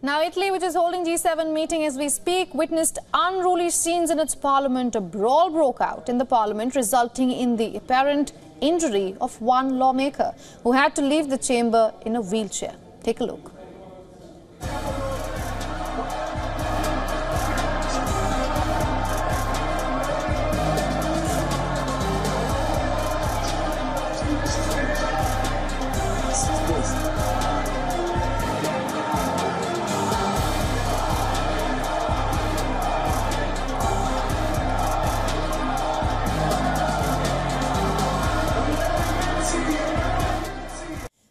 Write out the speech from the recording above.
Now, Italy, which is holding G7 meeting as we speak, witnessed unruly scenes in its parliament. A brawl broke out in the parliament, resulting in the apparent injury of one lawmaker who had to leave the chamber in a wheelchair. Take a look.